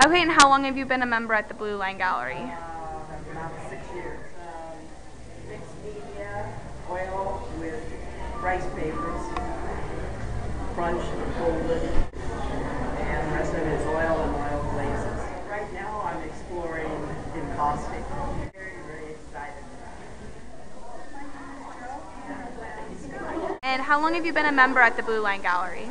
Okay, and how long have you been a member at the Blue Line Gallery? Uh, about six years. Um, mixed media, oil with rice papers, crunch and folded, and the rest of it is oil and oil glazes. Right now I'm exploring encaustic. Very, very excited about it. And how long have you been a member at the Blue Line Gallery?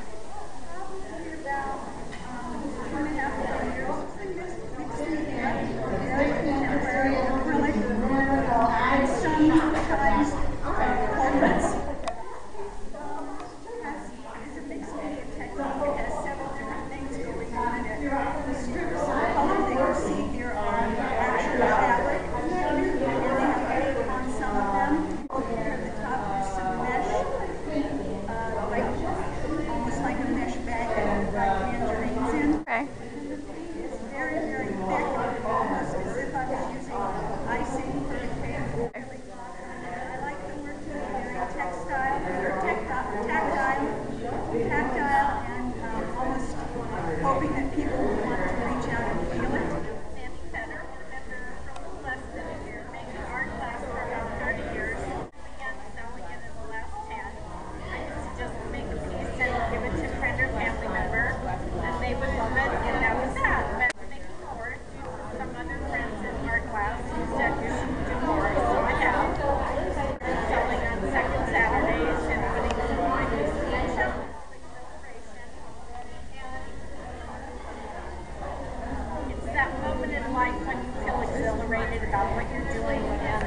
you're doing. And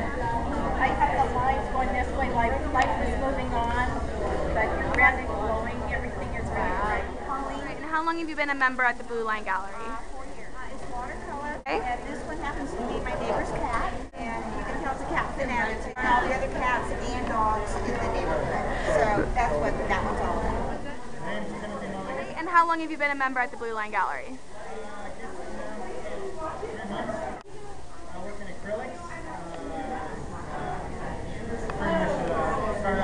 I have the lines going this way, like life is moving on, but your brand is glowing, everything is really bright. And how long have you been a member at the Blue Line Gallery? Uh, four years. Uh, it's watercolor, okay. and this one happens to be my neighbor's cat, and you can tell it's a cat fanatic, and all the other cats and dogs in the neighborhood. So that's what that one's all about. And how long have you been a member at the Blue Line Gallery?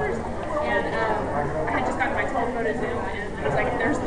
pictures. And um, I had just gotten my 12 photo zoom, and I was like, there's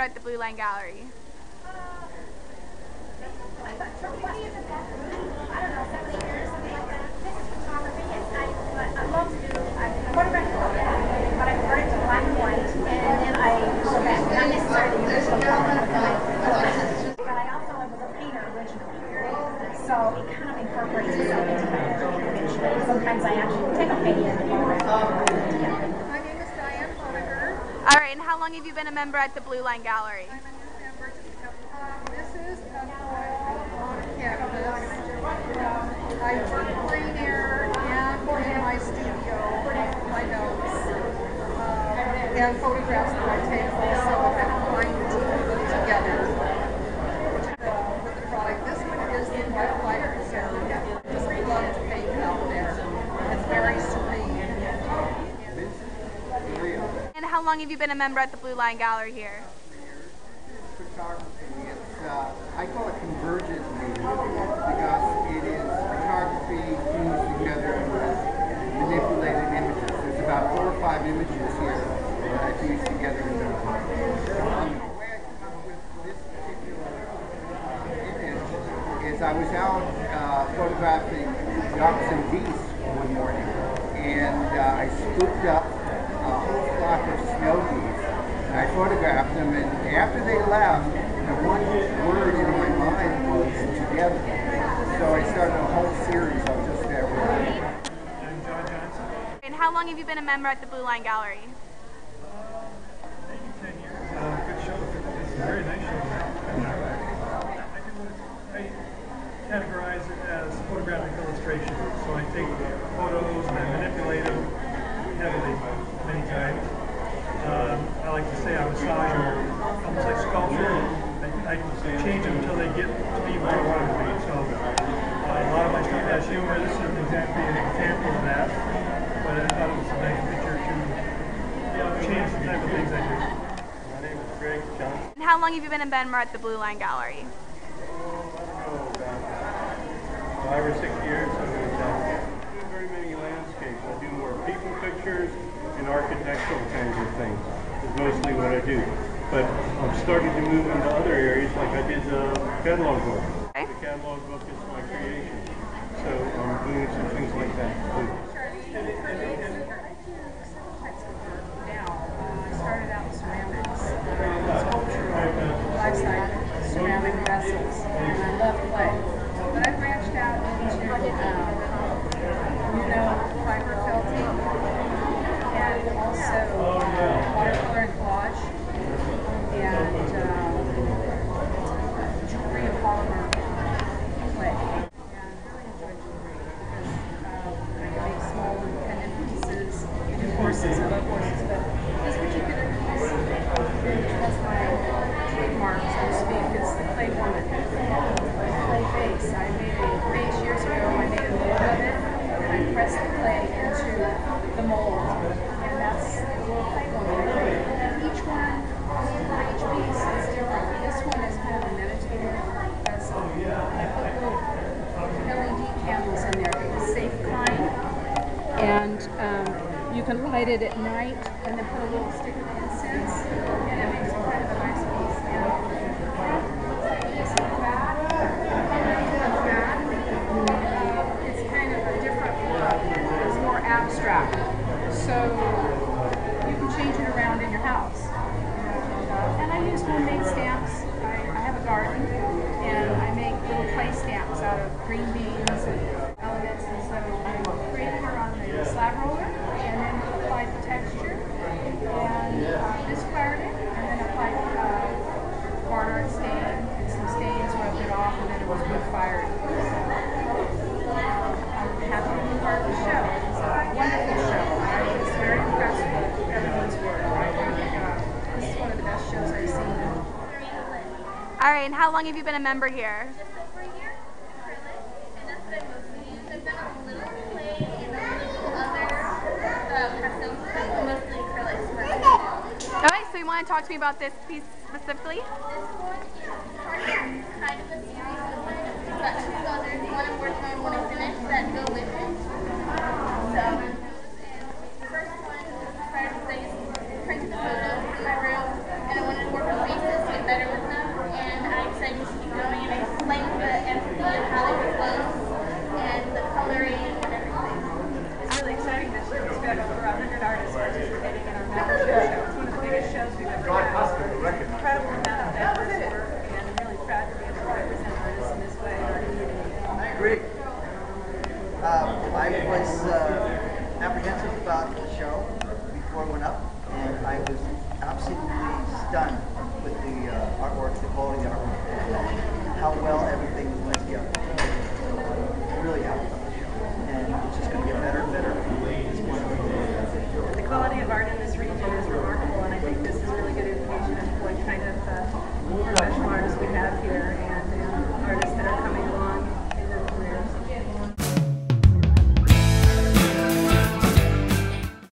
at the Blue Line Gallery? I don't know, 70 years, something like that. This is photography. It's, I, but I love to do, I photograph but I convert it to black and white, and then I go back, not necessarily the original color, but I, but I also was a painter originally. So it kind of incorporates itself into my picture. Sometimes I actually take a painting and photograph. My name is Diane Honiger. All right, and how long have you been a member at the Blue Line Gallery? I'm a new member. This is oil on. Um, I work plein air and in my studio, my notes, um, and photographs that I take also that combine together. The, with the product. This one is the white light reserve. Just love to paint out there. It's very serene. And how long have you been a member at the Blue Line Gallery here? photography. It's, uh, I call it convergent media because it is photography fused together with manipulated images. There's about four or five images here that I fused together into the way I came up with this particular uh, image is I was out uh, photographing ducks and geese one morning, and uh, I scooped up a whole flock of snow. And I photographed them, and after they left, the one word in my mind was together. So I started a whole series of just that word. And how long have you been a member at the Blue Line Gallery? Maybe 10 years. Uh, good show. It's a very nice show. I do what I categorize it as photographic illustration. So I take photos and I manipulate them heavily many times. Um, I like to say I massage them, almost like sculpture. I, I change them until they get to be where I want them to be. So uh, a lot of my stuff has humor. This isn't exactly an example of that, but I thought it was a nice picture to change the type of things I do. My name is Greg Johnson. And how long have you been a member at the Blue Line Gallery? Oh, five or six years. I was uh, doing very many landscapes. I do more people pictures and architectural kinds of things. Is mostly what I do. But I'm starting to move into other areas, like I did the catalog book. Okay. The catalog book is my creation. So I'm doing some things like that. Uh, uh, ceramic vessels, and I love clay. But I branched out into, um, you know, fiber felting, and also uh, watercolor and collage, and um, jewelry and polymer clay. And really enjoy jewelry because um, I can make small independent pieces. I do horses, I love horses, but this particular piece has my trademark, so to speak, is the clay woman. Clay face. I made a face years ago, I made a mold of it, and I pressed the clay into the mold. And that's the little clay woman. And each one, each piece is different. This one is kind of a meditative vessel. I put little LED candles in there, the safe kind. And um, you can light it at night and then put a little stick of incense and it makes kind of a nice Right, and how long have you been a member here? Just over a year, and that's what I mostly use. I've done a little clay and a little other uh, custom, but mostly acrylics for. All right, so you want to talk to me about this piece specifically? This one Artists was just our Show. It's one of the biggest shows we've ever. Incredible amount of work, and I'm really proud to be able to represent artists in this way in our community. I agree. Um, I was uh, apprehensive about the show before it went up, and I was absolutely stunned with the uh, artwork, the quality of the artwork, how well everything was